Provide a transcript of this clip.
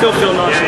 still feel nauseous. Yeah,